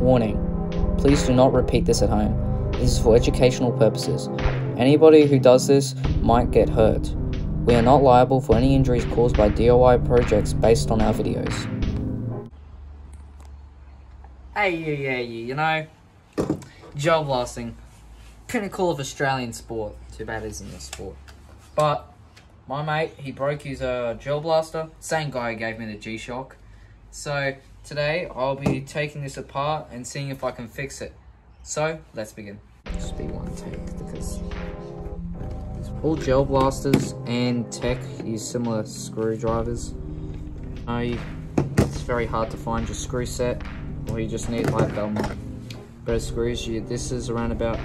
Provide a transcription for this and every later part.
Warning, please do not repeat this at home. This is for educational purposes. Anybody who does this might get hurt. We are not liable for any injuries caused by DIY projects based on our videos. Hey, yeah, yeah, yeah, you know, gel blasting, pinnacle of Australian sport. Too bad it isn't a sport. But my mate, he broke his uh, gel blaster. Same guy who gave me the G-Shock. So today I'll be taking this apart and seeing if I can fix it. So let's begin. Just be one take because all gel blasters and tech use similar screwdrivers. Uh, it's very hard to find your screw set or you just need like um, better screws. You, this is around about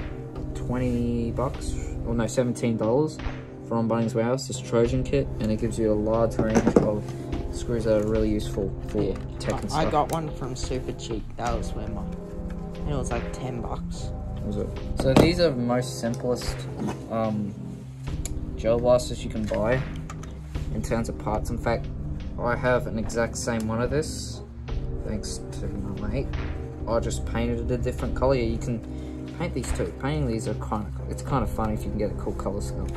20 bucks, or no, $17 from Bunnings Warehouse, this Trojan kit, and it gives you a large range of screws are really useful for tech and stuff. I got one from Super Cheap. That was where my, it was like 10 bucks. Was it? So these are the most simplest um, gel blasters you can buy in terms of parts. In fact, I have an exact same one of this, thanks to my mate. I just painted it a different color. You can paint these too. Painting these are kind of, it's kind of fun if you can get a cool color scheme.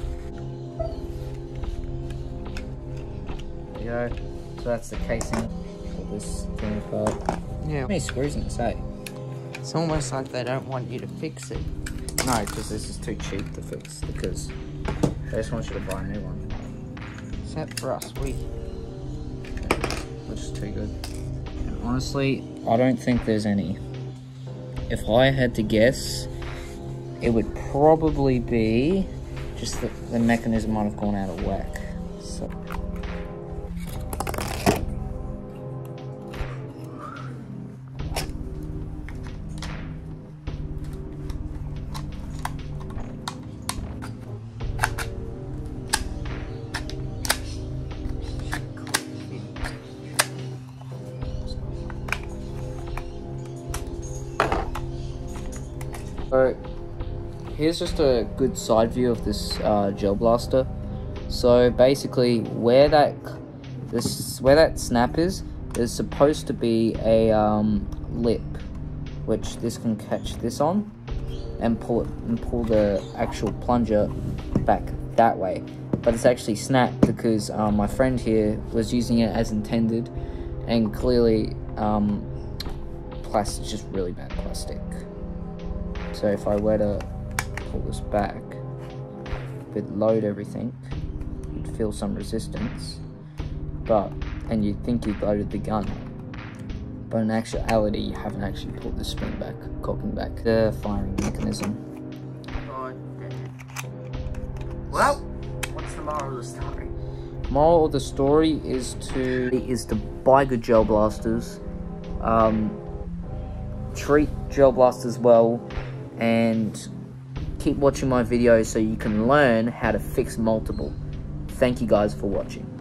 There you go. So that's the casing for this thing apart. Yeah. How many screws in this, eh? It's almost like they don't want you to fix it. No, because this is too cheap to fix, because they just want you to buy a new one. Except for us, we. Which is too good. And honestly, I don't think there's any. If I had to guess, it would probably be just that the mechanism might have gone out of whack. So here's just a good side view of this uh, gel blaster. So basically, where that this where that snap is, there's supposed to be a um, lip, which this can catch this on, and pull it and pull the actual plunger back that way. But it's actually snapped because um, my friend here was using it as intended, and clearly, um, plastic is just really bad plastic. So if I were to pull this back, it load everything, you'd feel some resistance, but, and you'd think you've loaded the gun, but in actuality, you haven't actually pulled the spring back, cocking back the firing mechanism. Well, what's the moral of the story? Moral of the story is to is to buy good gel blasters, um, treat gel blasters well, and keep watching my videos so you can learn how to fix multiple. Thank you guys for watching.